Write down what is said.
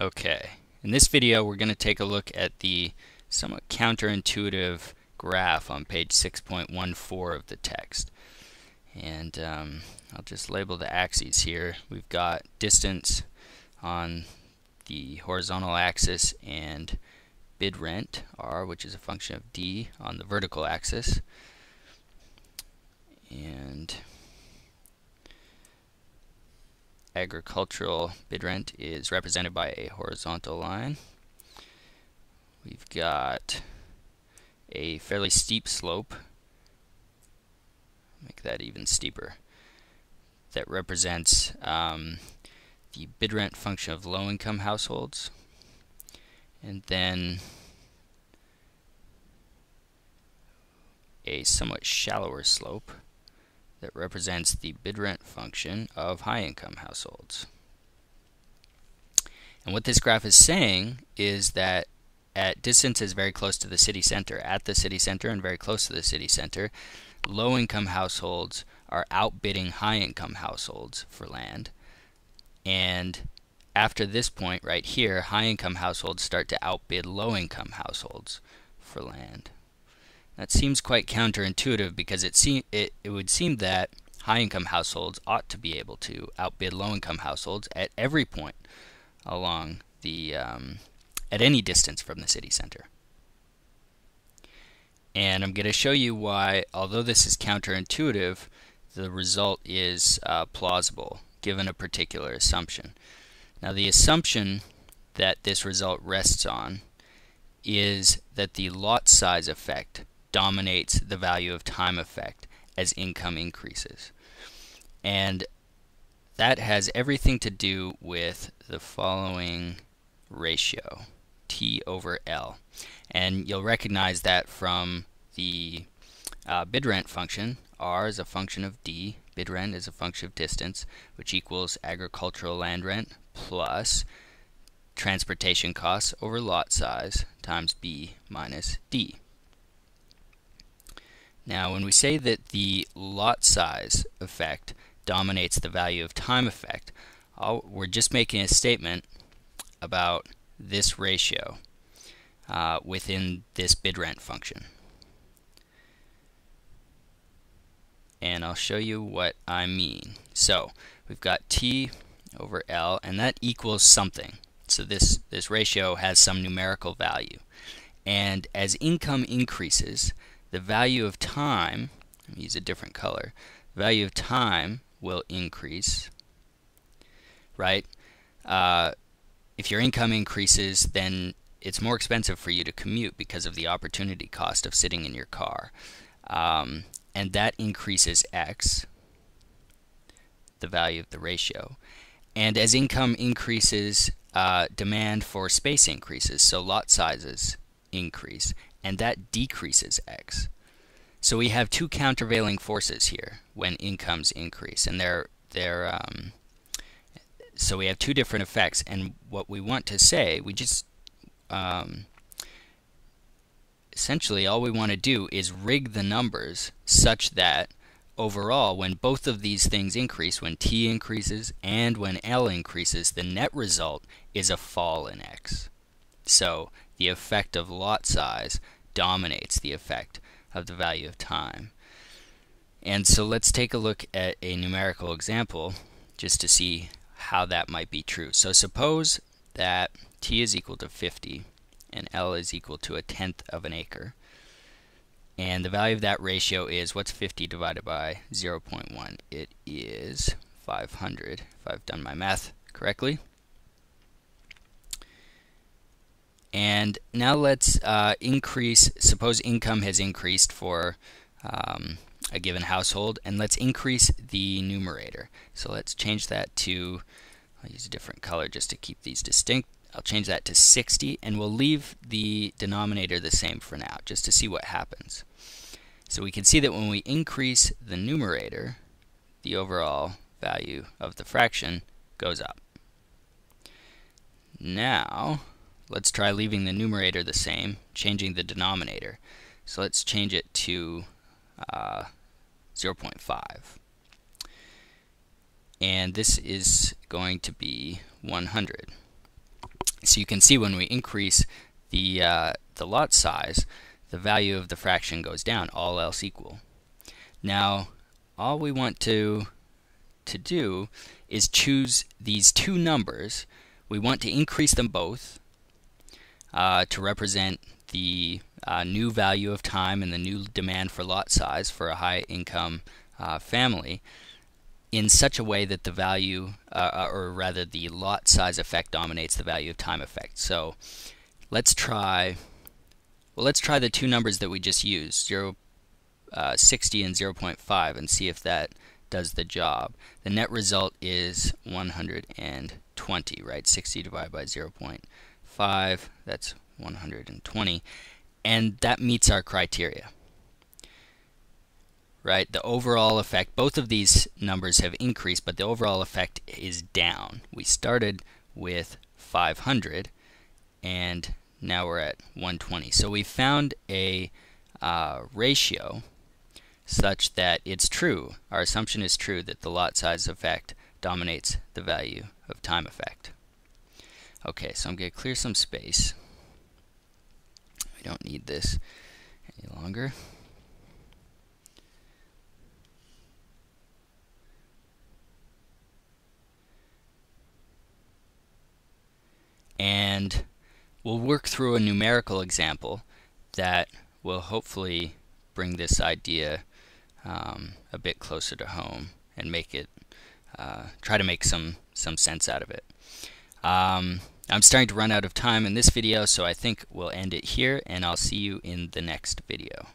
Okay, in this video we're going to take a look at the somewhat counterintuitive graph on page 6.14 of the text. And um, I'll just label the axes here. We've got distance on the horizontal axis and bid rent, R, which is a function of D, on the vertical axis. And agricultural bid rent is represented by a horizontal line. We've got a fairly steep slope, make that even steeper, that represents um, the bid rent function of low income households. And then a somewhat shallower slope that represents the bid rent function of high income households. And what this graph is saying is that at distances very close to the city center, at the city center and very close to the city center, low income households are outbidding high income households for land. And after this point right here, high income households start to outbid low income households for land. That seems quite counterintuitive because it, se it, it would seem that high-income households ought to be able to outbid low-income households at every point along the um, at any distance from the city center. And I'm going to show you why, although this is counterintuitive, the result is uh, plausible given a particular assumption. Now the assumption that this result rests on is that the lot size effect dominates the value of time effect as income increases. And that has everything to do with the following ratio, T over L. And you'll recognize that from the uh, bid rent function. R is a function of D, bid rent is a function of distance, which equals agricultural land rent plus transportation costs over lot size times B minus D. Now, when we say that the lot size effect dominates the value of time effect, we're just making a statement about this ratio uh, within this bid rent function. And I'll show you what I mean. So, we've got T over L, and that equals something. So this, this ratio has some numerical value. And as income increases, the value of time, use a different color, value of time will increase, right? Uh, if your income increases, then it's more expensive for you to commute because of the opportunity cost of sitting in your car. Um, and that increases x, the value of the ratio. And as income increases, uh, demand for space increases, so lot sizes increase and that decreases x. So we have two countervailing forces here when incomes increase, and they're they're um, so we have two different effects. And what we want to say, we just um, essentially all we want to do is rig the numbers such that overall, when both of these things increase, when t increases and when l increases, the net result is a fall in x. So the effect of lot size dominates the effect of the value of time. And so let's take a look at a numerical example just to see how that might be true. So suppose that t is equal to 50 and L is equal to a tenth of an acre. And the value of that ratio is, what's 50 divided by 0.1? It is 500, if I've done my math correctly. And now let's uh, increase, suppose income has increased for um, a given household, and let's increase the numerator. So let's change that to, I'll use a different color just to keep these distinct. I'll change that to 60, and we'll leave the denominator the same for now, just to see what happens. So we can see that when we increase the numerator, the overall value of the fraction goes up. Now, Let's try leaving the numerator the same, changing the denominator. So let's change it to uh, 0.5. And this is going to be 100. So you can see when we increase the, uh, the lot size, the value of the fraction goes down, all else equal. Now, all we want to, to do is choose these two numbers. We want to increase them both uh, to represent the uh, new value of time and the new demand for lot size for a high income uh, family in such a way that the value, uh, uh, or rather the lot size effect dominates the value of time effect. So let's try, well let's try the two numbers that we just used, 0, uh, 60 and 0.5 and see if that does the job. The net result is 120, right? 60 divided by 0.5, that's 120. And that meets our criteria right? The overall effect, both of these numbers have increased, but the overall effect is down. We started with 500 and now we're at 120. So we found a uh, ratio such that it's true, our assumption is true that the lot size effect dominates the value of time effect. Okay, so I'm going to clear some space. We don't need this any longer. and we'll work through a numerical example that will hopefully bring this idea um, a bit closer to home and make it uh, try to make some some sense out of it. Um, I'm starting to run out of time in this video so I think we'll end it here and I'll see you in the next video.